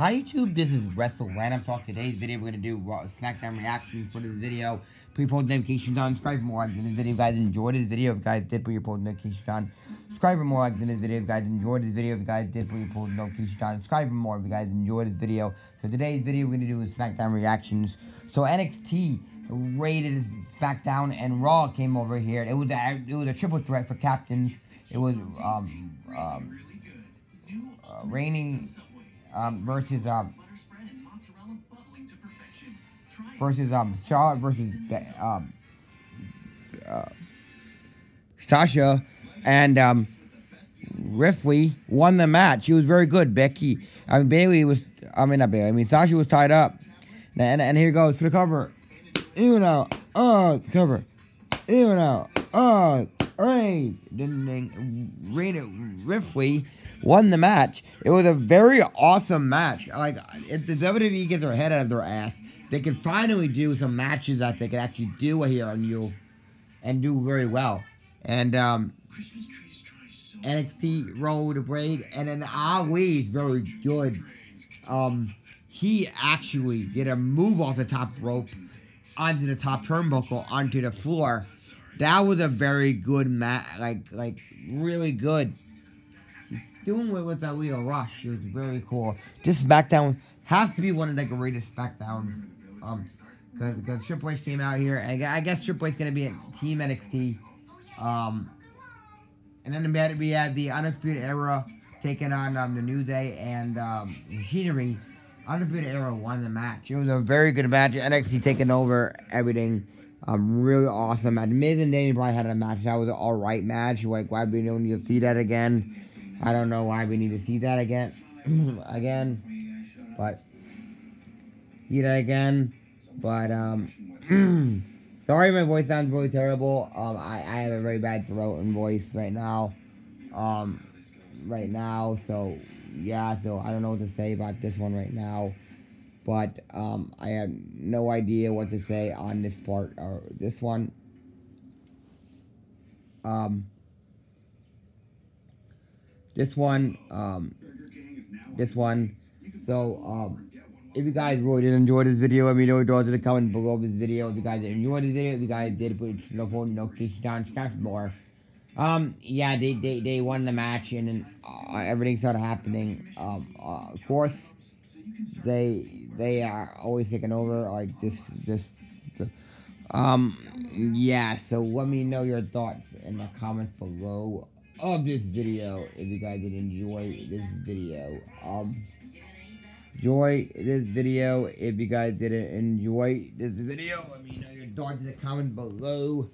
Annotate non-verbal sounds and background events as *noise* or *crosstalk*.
Hi YouTube, this is Wrestle Random Talk. Today's video we're gonna do Raw SmackDown reactions for this video. Your post notifications on, subscribe for more likes in this video. If guys enjoyed this video, if you guys did put your post notifications on, subscribe for more likes in this video. If you guys enjoyed this video, if you guys did put your post notifications on, subscribe for more if you guys enjoyed this video. So today's video we're gonna do is SmackDown reactions. So NXT rated SmackDown and Raw came over here. It was a it was a triple threat for captains. It was um um uh, reigning um, versus um, versus um Charlotte versus um uh, Sasha and um Ripley won the match. She was very good. Becky, I mean Bayley was. I mean not Bayley. I mean Sasha was tied up. And and here goes for the cover. Even out. Oh, cover. Even out. Oh, Ray. Ding ding. Rhea Ripley won the match. It was a very awesome match. Like, if the WWE gets their head out of their ass, they can finally do some matches that they can actually do here on you and do very well. And, um, NXT Road Braid, and then Ali is very good. Um, he actually did a move off the top rope onto the top turnbuckle onto the floor. That was a very good match, like like really good doing it with Aliyah Rush. It was very cool. This SmackDown has to be one of the greatest SmackDowns. Um, because because Triple H came out here, and I guess Triple H gonna be at Team NXT. Um, and then we had, we had the Undisputed Era taking on um, the New Day and um, Machinery. Undisputed Era won the match. It was a very good match. NXT taking over everything. Um, really awesome match. Miz and Danny Bryan had a match. That was an alright match. Like, why we don't need to see that again? I don't know why we need to see that again. *clears throat* again. But, see that again. But, um, *clears throat* sorry my voice sounds really terrible. Um, I, I have a very bad throat and voice right now. Um, right now. So, yeah, so I don't know what to say about this one right now. But, um, I have no idea what to say on this part, or this one. Um, this one, um, this one. So, um, if you guys really did enjoy this video, let me know down in the comment below this video. If you guys enjoyed this video, if you guys did put the phone notification down, subscribe more. Um, yeah, they, they, they won the match and then uh, everything started happening. Um, uh, of course, they they are always taking over like this this. this um, yeah. So let me know your thoughts in the comments below of this video if you guys did enjoy this video. Um, enjoy this video if you guys didn't enjoy this video. Let me know your thoughts in the comments below.